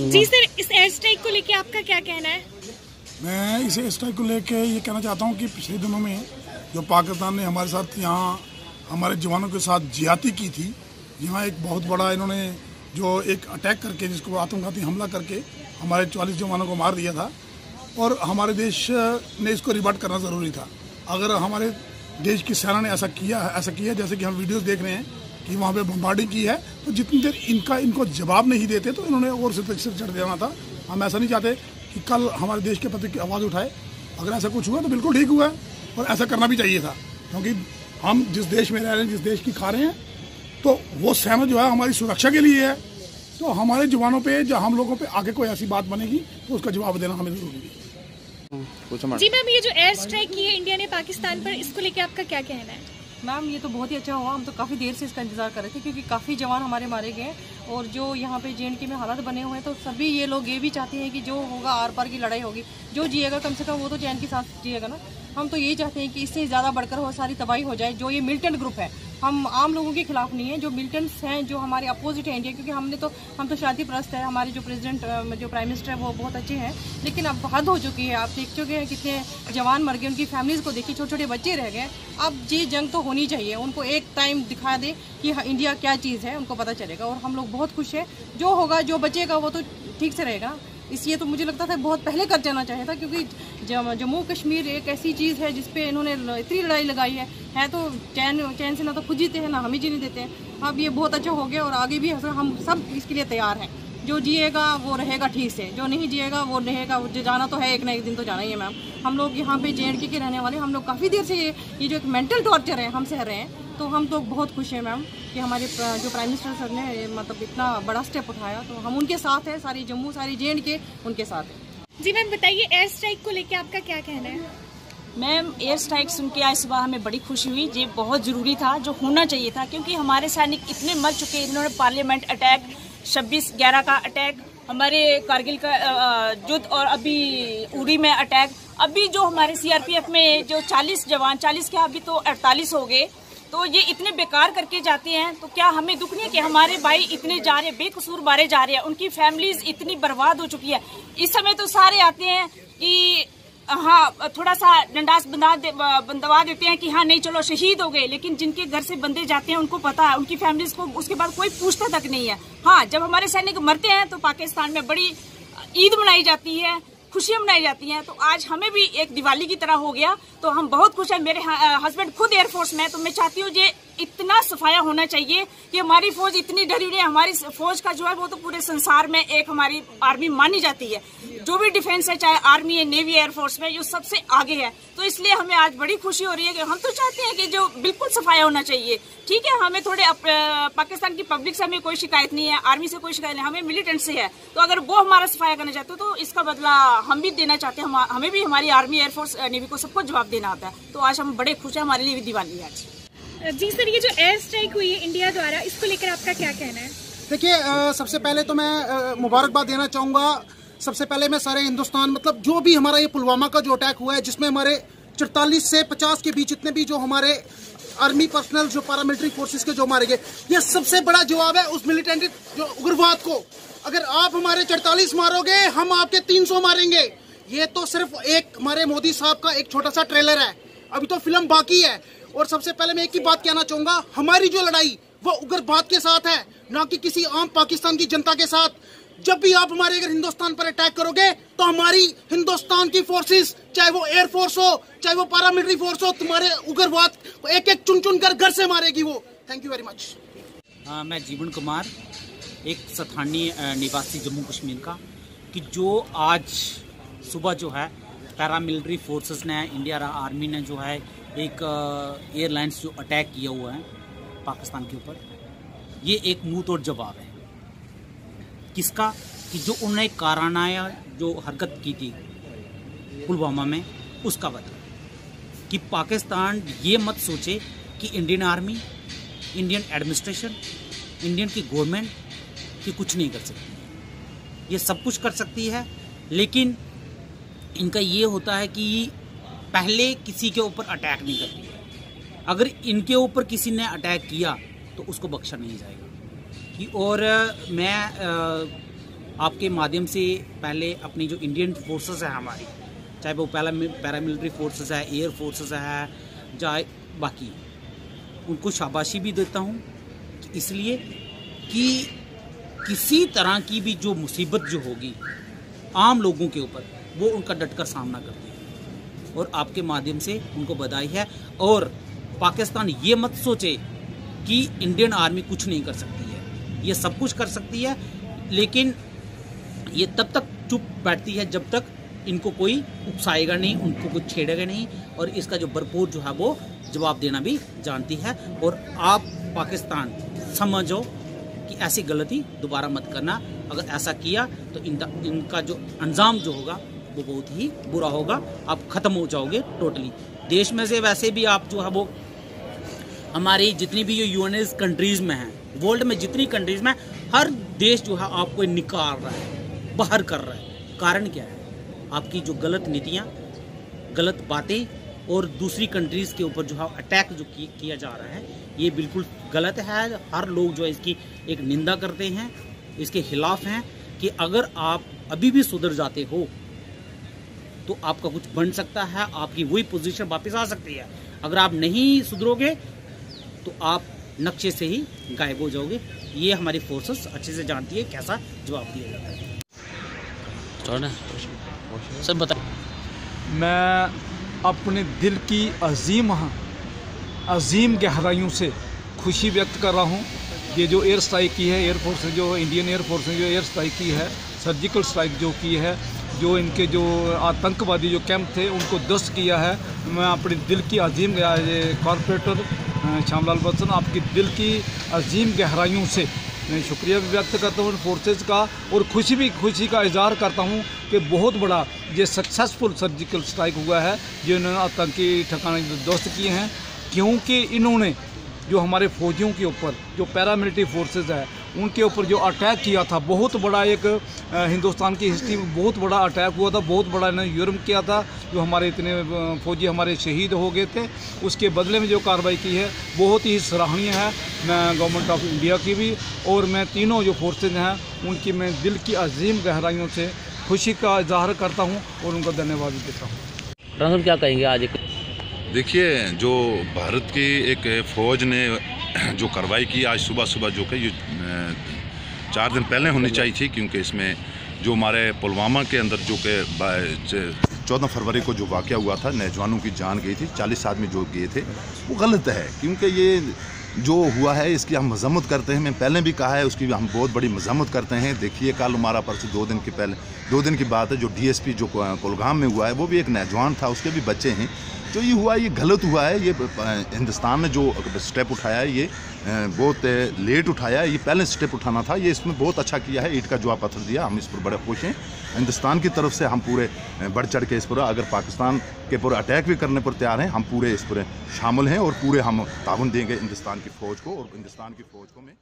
जी sir इस air strike को लेके आपका क्या कहना है? मैं इस एयर स्ट्राइक को लेके ये कहना चाहता हूँ कि पिछले दिनों में जो पाकिस्तान ने हमारे साथ यहाँ हमारे जवानों के साथ ज़्यादा की थी यहाँ एक बहुत बड़ा इन्होंने जो एक अटैक करके जिसको आतंकवादी हमला करके हमारे चालीस जवानों को मार दिया था और हमारे देश ने इसको रिवर्ट करना ज़रूरी था। अगर हमारे देश की सेना ने ऐसा किया है ऐसा किया जैसे कि हम वीडियोस देख रहे हैं कि वहाँ पे बम्बार्डिंग की है तो जितनी देर इनका इनको जवाब नहीं देते तो इन्होंने और सिर सिर चढ़ देना था। हम ऐसा नहीं चाहते कि कल हमारे देश के प्रति आवाज़ उठाए। अगर ऐसा कुछ हुआ तो बिल्कुल ठीक हुआ है और ऐसा करना भी चाहिए था। क्योंकि हम जिस देश में रह रहे हैं जिस देश की खा रहे हैं तो वो सहमत जो है हमारी सुरक्षा के लिए है। तो हमारे जवानों पे या हम लोगों पे आगे कोई ऐसी बात बनेगी तो उसका जवाब देना हमें ज़रूरी है। जी मैम ये जो एयर स्ट्राइक की है इंडिया ने पाकिस्तान पर इसको लेके आपका क्या कहना है? मैम, ये तो बहुत ही अच्छा हुआ। हम तो काफ़ी देर से इसका इंतज़ार कर रहे थे क्योंकि काफ़ी जवान हमारे मारे गए और जो यहाँ पे जे के में हालात बने हुए हैं तो सभी ये लोग ये भी चाहते हैं कि जो होगा आर पार की लड़ाई होगी। जो जिएगा कम से कम वो तो चैन के साथ जिएगा ना। हम तो यही चाहते हैं कि इससे ज़्यादा बढ़कर वो सारी तबाही हो जाए, जो ये मिलिटेंट ग्रुप है। हम आम लोगों के खिलाफ नहीं है, जो मिलिटेंट्स हैं, जो हमारे अपोजिट हैं इंडिया क्योंकि हमने तो हम तो शादी प्रस्त है, हमारे जो प्रेसिडेंट जो प्राइम मिनिस्टर है, वो बहुत अच्छे हैं। लेकिन अब हद हो चुकी है, आप देख चुके हैं कितने जवान मर गए, उनकी फैमिलीज़ को देखिए छोटे छोटे बच्चे रह गए। अब जी जंग तो होनी चाहिए, उनको एक टाइम दिखा दें कि इंडिया क्या चीज़ है, उनको पता चलेगा। और हम लोग बहुत खुश हैं, जो होगा, जो बचेगा, वो तो ठीक से रहेगा। इसलिए तो मुझे लगता था बहुत पहले कर जाना चाहिए था, क्योंकि जम्मू कश्मीर एक ऐसी चीज़ है जिसपे इन्होंने इतनी लड़ाई लगाई है। है तो चैन चैन से ना तो खुद जीते हैं, ना हम ही जीने देते हैं। अब ये बहुत अच्छा हो गया और आगे भी हम सब इसके लिए तैयार हैं। जो जिएगा, वो रहेगा ठीक से। जो नहीं जिएगा, वो रहेगा। जो जाना तो है, एक ना एक दिन तो जाना ही है, मैम। हम लोग यहाँ पे जे के रहने वाले हम लोग काफ़ी देर से ये ये जो एक मेंटल टॉर्चर है, हम सह रहे हैं। तो हम तो बहुत खुश हैं मैम कि हमारे जो प्राइम मिनिस्टर सर ने मतलब इतना बड़ा स्टेप उठाया। तो हम उनके साथ हैं सारी जम्मू सारी जे के उनके साथ हैं। जी मैम बताइए एयर स्ट्राइक को लेकर आपका क्या कहना है? मैम एयर स्ट्राइक सुन के आज सुबह हमें बड़ी खुशी हुई। ये बहुत ज़रूरी था जो होना चाहिए था क्योंकि हमारे सैनिक इतने मर चुके हैं। इन्होंने पार्लियामेंट अटैक छब्बीस ग्यारह का अटैक हमारे कारगिल का युद्ध और अभी उड़ी में अटैक अभी जो हमारे सीआरपीएफ में जो 40 जवान 40 के अभी तो 48 हो गए। तो ये इतने बेकार करके जाते हैं तो क्या हमें दुख नहीं है कि हमारे भाई इतने जा रहे हैं बेकसूर मारे जा रहे हैं उनकी फैमिलीज़ इतनी बर्बाद हो चुकी है। इस समय तो सारे आते हैं कि हाँ थोड़ा सा डंडास बंधा दे, बंदवा देते हैं कि हाँ नहीं चलो शहीद हो गए। लेकिन जिनके घर से बंदे जाते हैं उनको पता है उनकी फैमिलीज़ को उसके बाद कोई पूछता तक नहीं है। हाँ जब हमारे सैनिक मरते हैं तो पाकिस्तान में बड़ी ईद मनाई जाती है। खुशियाँ मनाई जाती हैं। तो आज हमें भी एक दिवाली की तरह हो गया। तो हम बहुत खुश हैं। मेरे हस्बैंड खुद एयरफोर्स में तो मैं चाहती हूँ ये सफाया होना चाहिए। कि हमारी फौज इतनी डरी हुई है, हमारी फौज का जो है वो तो पूरे संसार में एक हमारी आर्मी मानी जाती है। जो भी डिफेंस है, चाहे आर्मी है, नेवी एयरफोर्स में, ये सबसे आगे है। तो इसलिए हमें आज बड़ी खुशी हो रही है कि हम तो चाहते हैं कि जो बिल्कुल सफाया होना चाहिए। ठीक है, हमें थोड़े पाकिस्तान की पब्लिक से हमें कोई शिकायत नहीं है, आर्मी से कोई शिकायत नहीं हमें मिलिटेंट से है। तो अगर वो हमारा सफाया करना चाहते हो तो इसका बदला हम भी देना चाहते हैं, हमें भी हमारी आर्मी एयरफोर्स नेवी को सबको जवाब देना आता है। तो आज हम बड़े खुश हैं, हमारे लिए भी दिवाली है आज। जी, सर, ये जो एयर स्ट्राइक हुई है इंडिया द्वारा, इसको लेकर आपका क्या कहना है? देखिए सबसे पहले तो मैं मुबारकबाद देना चाहूँगा। सबसे पहले मैं सारे हिंदुस्तान मतलब जो भी हमारा ये पुलवामा का जो अटैक हुआ है, जिसमें हमारे चौतालीस से पचास के बीच जितने भी जो हमारे आर्मी पर्सनल जो पैरामिलिट्री फोर्सेस के जो मारे गए, ये सबसे बड़ा जवाब है उस मिलिटेंट जो उग्रवाद को। अगर आप हमारे चौतालीस मारोगे, हम आपके तीन सौ मारेंगे। ये तो सिर्फ़ एक, हमारे मोदी साहब का एक छोटा सा ट्रेलर है। अभी तो फ़िल्म बाकी है। और सबसे पहले मैं एक ही बात कहना चाहूँगा, हमारी जो लड़ाई, वो उग्रवाद के साथ है, ना कि किसी आम पाकिस्तान की जनता के साथ। जब भी आप हमारे अगर हिंदुस्तान पर अटैक करोगे तो हमारी हिंदुस्तान की फोर्सेस चाहे वो एयरफोर्स हो, चाहे वो पैरामिलिट्री फोर्स हो, तुम्हारे उग्रवाद एक एक चुन चुन कर घर से मारेगी वो। थैंक यू वेरी मच मैं जीवन कुमार, एक स्थानीय निवासी जम्मू कश्मीर का, कि जो आज सुबह जो है पैरामिलिट्री फोर्सेस ने इंडिया आर्मी ने जो है एक एयरलाइंस जो अटैक किया हुआ है पाकिस्तान के ऊपर, ये एक मुँह तोड़ जवाब है। किसका? कि जो उन्होंने कारानाया जो हरकत की थी पुलवामा में, उसका बदला कि पाकिस्तान ये मत सोचे कि Indian army Indian administration Indian की गवर्नमेंट की कुछ नहीं कर सकती। ये सब कुछ कर सकती है, लेकिन इनका ये होता है कि पहले किसी के ऊपर अटैक नहीं करती। है अगर इनके ऊपर किसी ने अटैक किया तो उसको बख्शा नहीं जाएगा। कि और मैं आपके माध्यम से पहले अपनी जो इंडियन फोर्सेस है हमारी, चाहे वो पैरा पैरामिलिट्री फोर्सेस है एयर फोर्सेस है चाहे बाकी, उनको शाबाशी भी देता हूँ इसलिए कि किसी तरह की भी जो मुसीबत जो होगी, आम लोगों के ऊपर, वो उनका डटकर सामना करती है और आपके माध्यम से उनको बधाई है। और पाकिस्तान ये मत सोचे कि इंडियन आर्मी कुछ नहीं कर सकती है। ये सब कुछ कर सकती है, लेकिन ये तब तक चुप बैठती है जब तक इनको कोई उकसाएगा नहीं, उनको कुछ छेड़ेगा नहीं, और इसका जो भरपूर जो है वो जवाब देना भी जानती है। और आप पाकिस्तान समझो कि ऐसी गलती दोबारा मत करना। अगर ऐसा किया तो इनका इनका जो अंजाम जो होगा वो बहुत ही बुरा होगा। आप ख़त्म हो जाओगे टोटली देश में से वैसे भी आप जो है वो हमारी जितनी भी यू एन कंट्रीज़ में हैं वर्ल्ड में जितनी कंट्रीज़ में, हर देश जो है आपको निकाल रहा है, बाहर कर रहा है। कारण क्या है? आपकी जो गलत नीतियाँ, गलत बातें और दूसरी कंट्रीज़ के ऊपर जो है अटैक जो किया जा रहा है, ये बिल्कुल गलत है। हर लोग जो है इसकी एक निंदा करते हैं, इसके खिलाफ हैं कि अगर आप अभी भी सुधर जाते हो तो आपका कुछ बन सकता है आपकी वही पोजीशन वापस आ सकती है। अगर आप नहीं सुधरोगे तो आप नक्शे से ही गायब हो जाओगे। ये हमारी फोर्सेस अच्छे से जानती है कैसा जवाब दिया जाता है। सर बता मैं अपने दिल की अजीम अजीम गहराइयों से खुशी व्यक्त कर रहा हूँ। ये जो एयर स्ट्राइक की है एयरफोर्स ने जो इंडियन एयरफोर्स ने जो एयर स्ट्राइक की है सर्जिकल स्ट्राइक जो की है जो इनके जो आतंकवादी जो कैंप थे, उनको दस्त किया है। मैं अपने दिल की अजीम कॉरपोरेटर श्यामलाल बच्चन, आपकी दिल की अजीम गहराइयों से। मैं शुक्रिया भी व्यक्त करता हूँ फोर्सेज का, और खुशी भी, खुशी का इजहार करता हूँ कि बहुत बड़ा ये सक्सेसफुल सर्जिकल स्ट्राइक हुआ है जो इन्होंने आतंकी ठिकाने दोस्त किए हैं। क्योंकि इन्होंने जो हमारे फौजियों के ऊपर जो पैरामिलिट्री फोर्सेज है उनके ऊपर जो अटैक किया था बहुत बड़ा एक हिंदुस्तान की हिस्ट्री में बहुत बड़ा अटैक हुआ था बहुत बड़ा इन्होंने जुर्म किया था जो हमारे इतने फौजी हमारे शहीद हो गए थे। उसके बदले में जो कार्रवाई की है बहुत ही सराहनीय है मैं गवर्नमेंट ऑफ़ इंडिया की भी और मैं तीनों जो फोर्सेज हैं उनकी मैं दिल की अजीम गहराइयों से खुशी का इजहार करता हूँ और उनका धन्यवाद देता हूँ। क्या कहेंगे आज? देखिए जो भारत की एक फ़ौज ने जो कार्रवाई की आज सुबह सुबह जो कि चार दिन पहले होनी चाहिए थी, क्योंकि इसमें जो हमारे पुलवामा के अंदर जो कि चौदह फरवरी को जो वाक़ हुआ था, नौजवानों की जान गई थी, चालीस आदमी जो गए थे, वो गलत है, क्योंकि ये जो हुआ है, इसकी हम मजम्मत करते हैं, मैं पहले भी कहा है, उसकी हम बहुत बड़ी मजम्मत करते हैं, देखिए कल हमारा परसों दो दिन के पहले, दो दिन की बात है, जो डीएसपी जो कुलगाम में हुआ है, वो भी एक नौजवान था, उसके भी बच्चे हैं जो ये हुआ, ये गलत हुआ है, ये हिंदुस्तान ने जो स्टेप उठाया है, ये बहुत लेट उठाया है, ये पहले स्टेप उठाना था, ये इसमें बहुत अच्छा किया है, ईट का जवाब पत्थर दिया, हम इस पर बड़े खुश हैं। हिंदुस्तान की तरफ़ से हम पूरे बढ़ चढ़ के इस पर, अगर पाकिस्तान के पूरे अटैक भी करने पर तैयार हैं, हम पूरे इस पर शामिल हैं और पूरे हम ताउन देंगे हिंदुस्तान की फ़ौज को और हिंदुस्तान की फ़ौज को मैं।